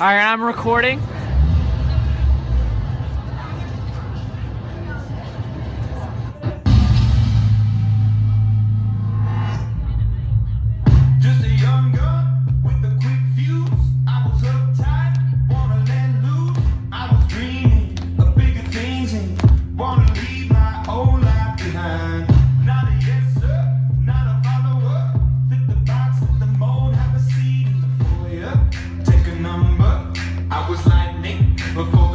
Alright, I'm recording. before.